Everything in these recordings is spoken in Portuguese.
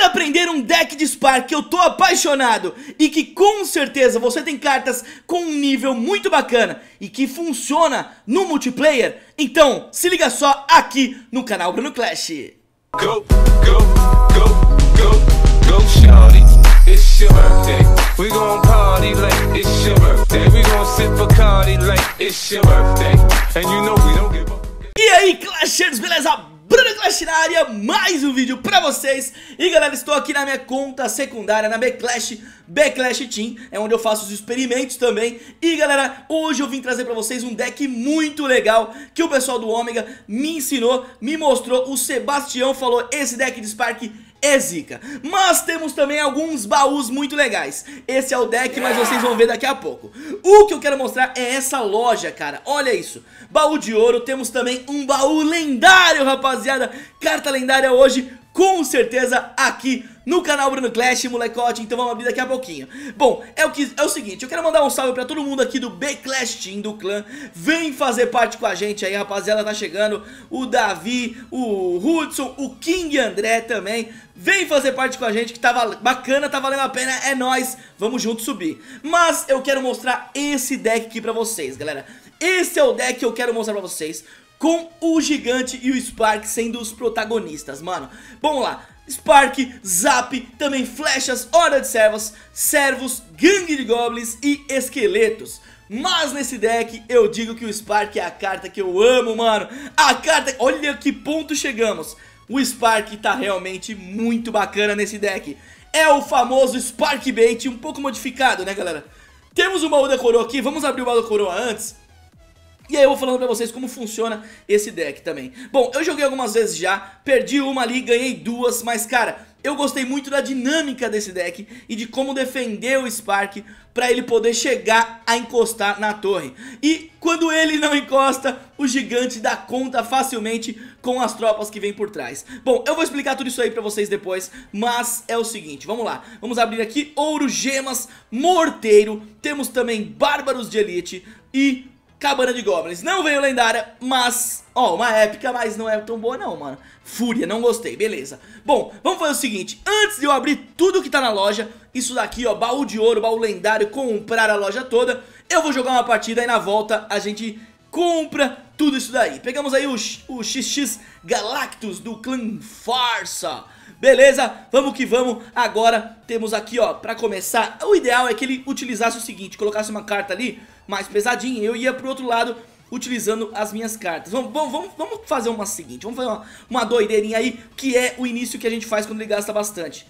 Quer aprender um deck de Spark que eu tô apaixonado e que com certeza você tem cartas com um nível muito bacana e que funciona no multiplayer? Então se liga só aqui no canal Bruno Clash. Go, go, go. E aí, Clashers, beleza? Bruno Clash na área, mais um vídeo pra vocês. E galera, estou aqui na minha conta secundária, na Bclash, Bclash Team É onde eu faço os experimentos também. E galera, hoje eu vim trazer pra vocês um deck muito legal Que o pessoal do Ômega me ensinou, me mostrou. O Sebastião falou, esse deck de Spark é zica. Mas temos também alguns baús muito legais. Esse é o deck, mas vocês vão ver daqui a pouco. O que eu quero mostrar é essa loja, cara. Olha isso. Baú de ouro, temos também um baú lendário, rapaziada. Carta lendária hoje, com certeza aqui no canal Bruno Clash, molecote, então vamos abrir daqui a pouquinho. Bom, é o, que, é o seguinte, eu quero mandar um salve pra todo mundo aqui do B-Clash Team, do clã. Vem fazer parte com a gente aí, rapaziada, tá chegando. O Davi, o Hudson, o King André também. Vem fazer parte com a gente, que tá bacana, tá valendo a pena, é nóis. Vamos juntos subir. Mas eu quero mostrar esse deck aqui pra vocês, galera. Esse é o deck que eu quero mostrar pra vocês com o Gigante e o Spark sendo os protagonistas, mano. Vamos lá, Spark, Zap, também flechas, Hora de Servos, Servos, Gangue de Goblins e Esqueletos. Mas nesse deck eu digo que o Spark é a carta que eu amo, mano. A carta... Olha que ponto chegamos. O Spark tá realmente muito bacana nesse deck. É o famoso Spark Bait, um pouco modificado, né, galera? Temos o baú da coroa aqui, vamos abrir o baú da coroa antes e aí eu vou falando pra vocês como funciona esse deck também Bom, eu joguei algumas vezes já, perdi uma ali, ganhei duas, mas cara, eu gostei muito da dinâmica desse deck e de como defender o Spark pra ele poder chegar a encostar na torre. E quando ele não encosta, o gigante dá conta facilmente com as tropas que vem por trás. Bom, eu vou explicar tudo isso aí pra vocês depois, mas é o seguinte, vamos lá. Vamos abrir aqui ouro, gemas, morteiro, temos também bárbaros de elite e Cabana de Goblins. Não veio lendária, mas... Ó, uma épica, mas não é tão boa não, mano. Fúria, não gostei, beleza. Bom, vamos fazer o seguinte. Antes de eu abrir tudo que tá na loja, isso daqui, ó, baú de ouro, baú lendário, comprar a loja toda, eu vou jogar uma partida e na volta a gente compra tudo isso daí. Pegamos aí o, o XX Galactus do clã Farsa. Beleza, vamos que vamos Agora temos aqui, ó, pra começar O ideal é que ele utilizasse o seguinte Colocasse uma carta ali, mais pesadinha Eu ia pro outro lado utilizando as minhas cartas. Vamos, vamos, vamos fazer uma seguinte Vamos fazer uma, uma doideirinha aí Que é o início que a gente faz quando ele gasta bastante.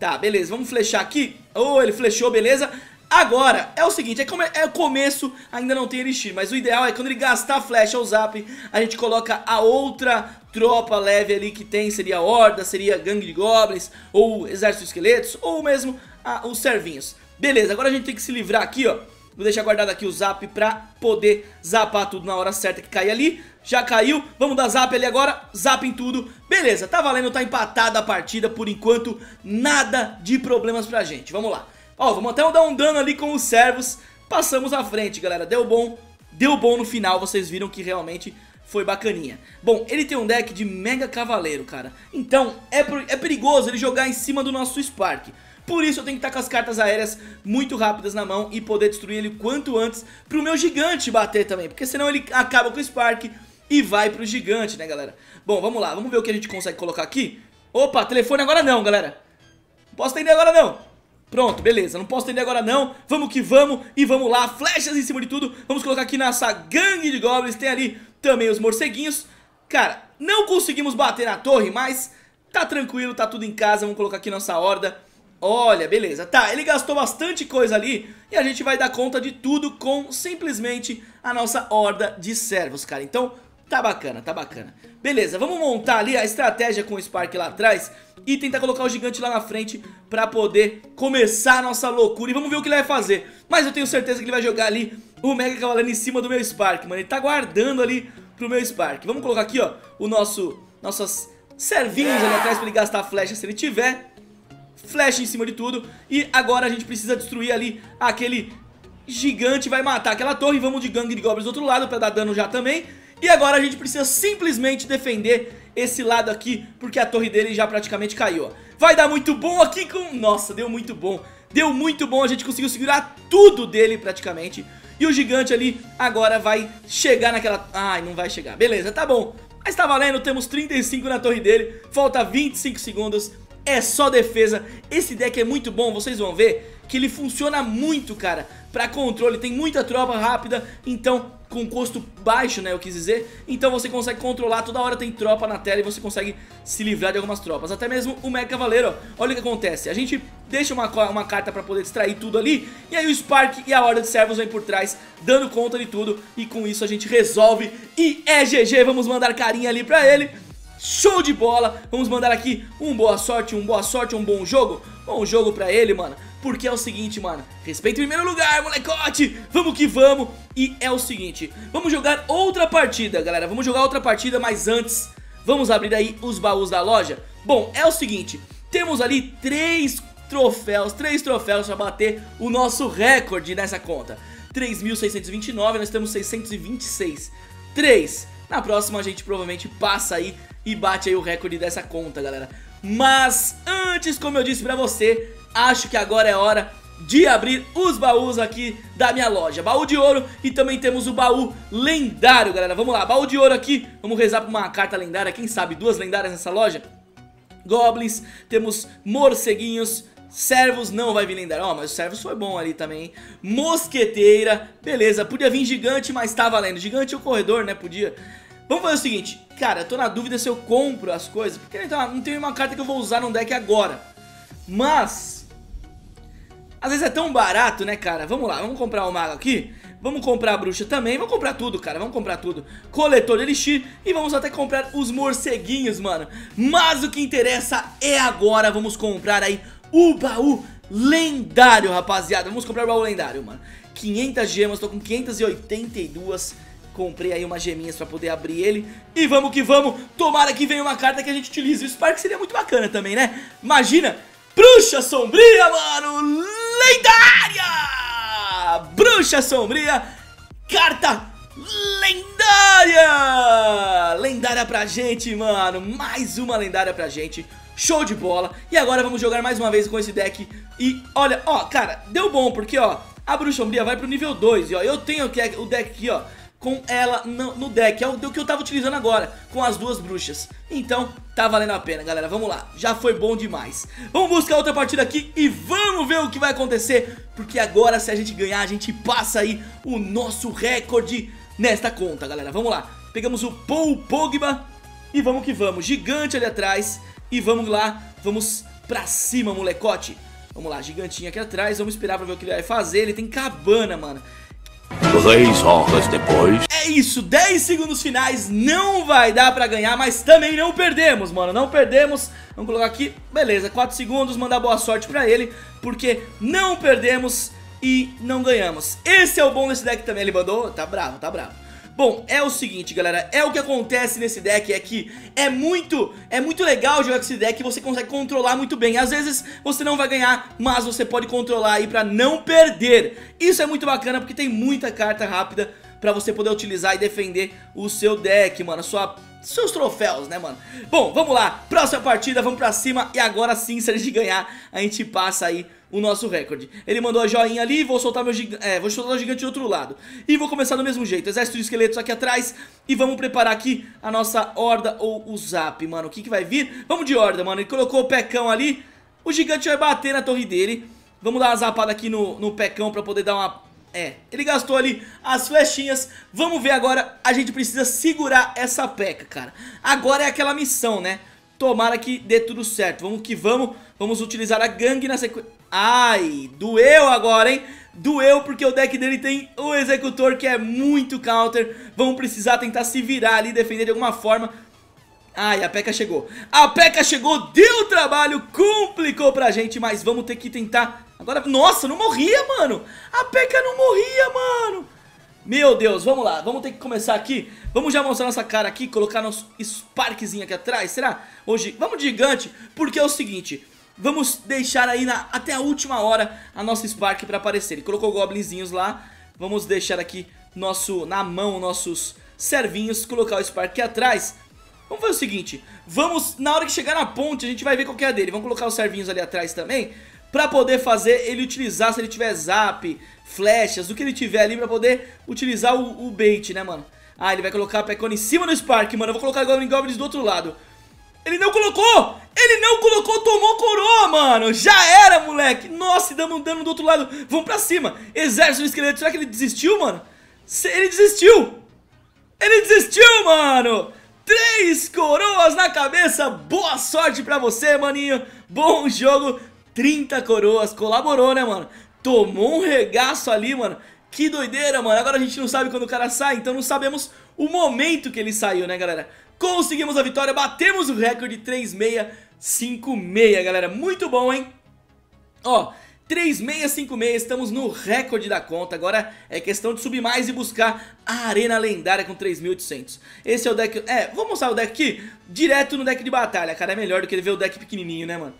Tá, beleza, vamos flechar aqui? Oh, ele flechou, beleza? Agora, é o seguinte, é, come, é o começo, ainda não tem elixir, mas o ideal é quando ele gastar a flecha ou zap, a gente coloca a outra tropa leve ali que tem, seria horda, seria gangue de goblins, ou exército de esqueletos, ou mesmo ah, os servinhos. Beleza, agora a gente tem que se livrar aqui, ó, vou deixar guardado aqui o zap pra poder zapar tudo na hora certa que cair ali. Já caiu, vamos dar zap ali agora, zap em tudo. Beleza, tá valendo, tá empatada a partida, por enquanto nada de problemas pra gente, vamos lá. Ó, vamos até dar um dano ali com os servos. Passamos à frente, galera. Deu bom. Deu bom no final. Vocês viram que realmente foi bacaninha. Bom, ele tem um deck de Mega Cavaleiro, cara. Então, é, é perigoso ele jogar em cima do nosso Spark. Por isso eu tenho que estar com as cartas aéreas muito rápidas na mão e poder destruir ele quanto antes pro meu gigante bater também. Porque senão ele acaba com o Spark e vai pro gigante, né, galera? Bom, vamos lá. Vamos ver o que a gente consegue colocar aqui. Opa, telefone agora não, galera. Não posso atender agora não. Pronto, beleza, não posso atender agora não Vamos que vamos e vamos lá Flechas em cima de tudo Vamos colocar aqui nessa gangue de goblins Tem ali também os morceguinhos Cara, não conseguimos bater na torre Mas tá tranquilo, tá tudo em casa Vamos colocar aqui nossa horda Olha, beleza, tá, ele gastou bastante coisa ali E a gente vai dar conta de tudo com simplesmente a nossa horda de servos, cara Então, Tá bacana, tá bacana. Beleza, vamos montar ali a estratégia com o Spark lá atrás e tentar colocar o gigante lá na frente pra poder começar a nossa loucura. E vamos ver o que ele vai fazer. Mas eu tenho certeza que ele vai jogar ali o Mega Cavaleiro em cima do meu Spark, mano. Ele tá guardando ali pro meu Spark. Vamos colocar aqui, ó, o nosso, nossos servinhos ali atrás pra ele gastar flecha se ele tiver. Flecha em cima de tudo. E agora a gente precisa destruir ali aquele gigante, vai matar aquela torre. Vamos de gangue de goblins do outro lado pra dar dano já também. E agora a gente precisa simplesmente defender esse lado aqui, porque a torre dele já praticamente caiu. Vai dar muito bom aqui com... Nossa, deu muito bom. Deu muito bom, a gente conseguiu segurar tudo dele praticamente. E o gigante ali agora vai chegar naquela... Ai, não vai chegar. Beleza, tá bom. Mas tá valendo, temos 35 na torre dele. Falta 25 segundos. É só defesa. Esse deck é muito bom, vocês vão ver que ele funciona muito, cara, pra controle, tem muita tropa rápida, então, com custo baixo, né, eu quis dizer, então você consegue controlar, toda hora tem tropa na tela e você consegue se livrar de algumas tropas, até mesmo o Mega Cavaleiro, ó, olha o que acontece, a gente deixa uma, uma carta pra poder distrair tudo ali, e aí o Spark e a Horda de Servos vem por trás, dando conta de tudo, e com isso a gente resolve, e é GG, vamos mandar carinha ali pra ele, Show de bola, vamos mandar aqui um boa sorte, um boa sorte, um bom jogo Bom jogo pra ele, mano porque é o seguinte, mano, respeito em primeiro lugar, molecote, vamos que vamos. E é o seguinte, vamos jogar outra partida, galera, vamos jogar outra partida, mas antes, vamos abrir aí os baús da loja. Bom, é o seguinte, temos ali três troféus, três troféus pra bater o nosso recorde nessa conta. 3.629, nós temos 626. 3. Na próxima a gente provavelmente passa aí e bate aí o recorde dessa conta, galera. Mas antes, como eu disse pra você, acho que agora é hora de abrir os baús aqui da minha loja. Baú de ouro e também temos o baú lendário, galera. Vamos lá, baú de ouro aqui, vamos rezar pra uma carta lendária. Quem sabe duas lendárias nessa loja? Goblins, temos morceguinhos Servos não vai vir lendário, ó, oh, mas o Servos foi bom ali também, Mosqueteira, beleza, podia vir gigante, mas tá valendo. Gigante ou corredor, né, podia Vamos fazer o seguinte, cara, eu tô na dúvida se eu compro as coisas Porque então, não tem uma carta que eu vou usar no deck agora Mas às vezes é tão barato, né, cara? Vamos lá, vamos comprar o mago aqui. Vamos comprar a bruxa também. Vamos comprar tudo, cara. Vamos comprar tudo. Coletor de elixir. E vamos até comprar os morceguinhos, mano. Mas o que interessa é agora. Vamos comprar aí o baú lendário, rapaziada. Vamos comprar o baú lendário, mano. 500 gemas. Tô com 582 comprei aí umas geminhas pra poder abrir ele. E vamos que vamos, tomara que venha uma carta que a gente utilize. O Spark seria muito bacana também, né? Imagina, Bruxa Sombria, mano. Lendária! Bruxa Sombria, carta lendária! Lendária pra gente, mano, mais uma lendária pra gente, show de bola. E agora vamos jogar mais uma vez com esse deck. E olha, ó, cara, deu bom porque, ó, a Bruxa Sombria vai pro nível 2 e, ó, eu tenho o deck aqui, ó, com ela no, no deck, é o, o que eu tava utilizando agora, com as duas bruxas. Então, tá valendo a pena, galera, vamos lá, já foi bom demais. Vamos buscar outra partida aqui e vamos ver o que vai acontecer, porque agora se a gente ganhar, a gente passa aí o nosso recorde nesta conta, galera. Vamos lá, pegamos o Paul Pogba e vamos que vamos, gigante ali atrás e vamos lá, vamos pra cima, molecote. Vamos lá, gigantinho aqui atrás, vamos esperar pra ver o que ele vai fazer, ele tem cabana, mano. Três horas depois. É isso, 10 segundos finais. Não vai dar pra ganhar, mas também não perdemos, mano. Não perdemos. Vamos colocar aqui, beleza, 4 segundos, mandar boa sorte pra ele, porque não perdemos e não ganhamos. Esse é o bom desse deck também, ele mandou, tá bravo, tá bravo. Bom, é o seguinte, galera, é o que acontece nesse deck, é que é muito, é muito legal jogar com esse deck você consegue controlar muito bem. Às vezes você não vai ganhar, mas você pode controlar aí pra não perder. Isso é muito bacana porque tem muita carta rápida pra você poder utilizar e defender o seu deck, mano, sua seus troféus, né, mano? Bom, vamos lá, próxima partida, vamos pra cima e agora sim, se a gente ganhar, a gente passa aí o nosso recorde. Ele mandou a joinha ali, vou soltar meu gigante, é, vou soltar o gigante do outro lado. E vou começar do mesmo jeito, exército de esqueletos aqui atrás e vamos preparar aqui a nossa horda ou o zap, mano. O que que vai vir? Vamos de horda, mano. Ele colocou o pecão ali, o gigante vai bater na torre dele. Vamos dar uma zapada aqui no, no pecão pra poder dar uma é, ele gastou ali as flechinhas. Vamos ver agora, a gente precisa segurar essa peca, cara. Agora é aquela missão, né? Tomara que dê tudo certo. Vamos que vamos, vamos utilizar a gangue na sequência Ai, doeu agora, hein? Doeu porque o deck dele tem o executor que é muito counter. Vamos precisar tentar se virar ali, defender de alguma forma. Ai, a P.E.K.K.A chegou. A P.E.K.K.A chegou, deu trabalho, complicou pra gente Mas vamos ter que tentar Agora, nossa, não morria, mano. A P.E.K.K.A não morria, mano. Meu Deus, vamos lá, vamos ter que começar aqui. Vamos já mostrar nossa cara aqui Colocar nosso Sparkzinho aqui atrás, será? Hoje, vamos de gigante, porque é o seguinte. Vamos deixar aí na, até a última hora A nossa Spark pra aparecer. Ele colocou goblinzinhos lá. Vamos deixar aqui nosso, na mão nossos servinhos Colocar o Spark aqui atrás. Vamos fazer o seguinte, vamos, na hora que chegar na ponte, a gente vai ver qual é a dele. Vamos colocar os servinhos ali atrás também, pra poder fazer ele utilizar, se ele tiver zap, flechas, o que ele tiver ali pra poder utilizar o, o bait, né, mano? Ah, ele vai colocar a Pecone em cima do Spark, mano. Eu vou colocar o Goblin Goblins do outro lado. Ele não colocou! Ele não colocou, tomou coroa, mano! Já era, moleque! Nossa, damos um dano do outro lado. Vamos pra cima. Exército do esqueleto. Será que ele desistiu, mano? Ele desistiu! Ele desistiu, mano! Três coroas na cabeça. Boa sorte pra você, maninho. Bom jogo. 30 coroas. Colaborou, né, mano? Tomou um regaço ali, mano. Que doideira, mano. Agora a gente não sabe quando o cara sai, então não sabemos o momento que ele saiu, né, galera? Conseguimos a vitória, batemos o recorde 3656, galera. Muito bom, hein? Ó, 3656, estamos no recorde da conta, agora é questão de subir mais e buscar a Arena Lendária com 3800 Esse é o deck, é, vou mostrar o deck aqui, direto no deck de batalha, cara, é melhor do que ver o deck pequenininho, né, mano?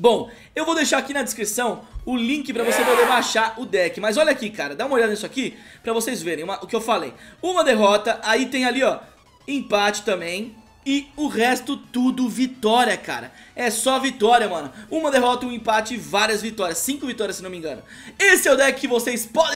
Bom, eu vou deixar aqui na descrição o link pra você poder baixar o deck, mas olha aqui, cara, dá uma olhada nisso aqui pra vocês verem uma, o que eu falei. Uma derrota, aí tem ali, ó, empate também, e o resto tudo vitória, cara. É só vitória, mano. Uma derrota, um empate e várias vitórias. Cinco vitórias, se não me engano. Esse é o deck que vocês podem...